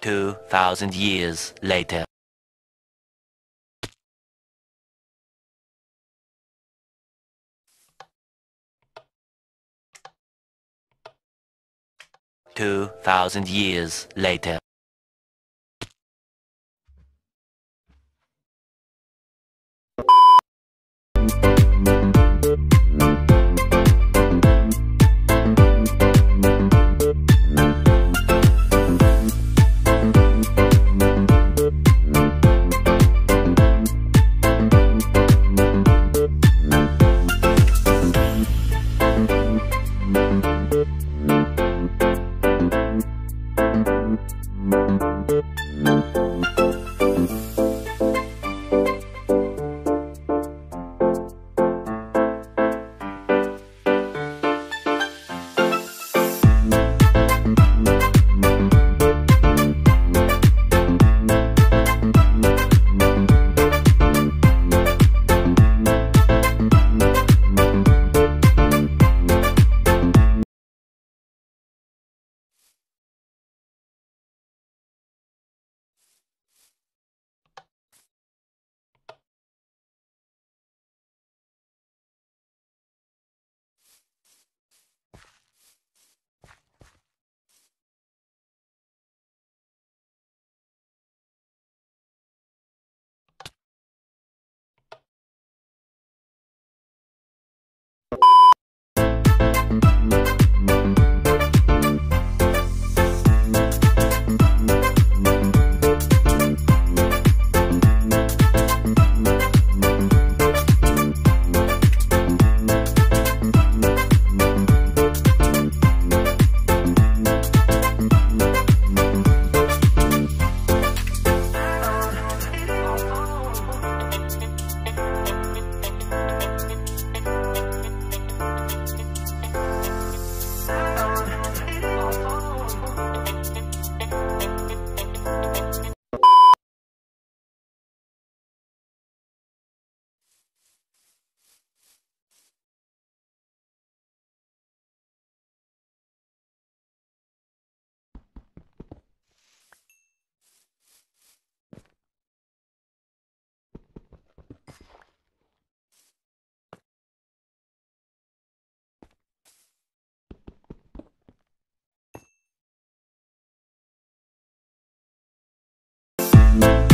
Two thousand years later. Two thousand years later. Thank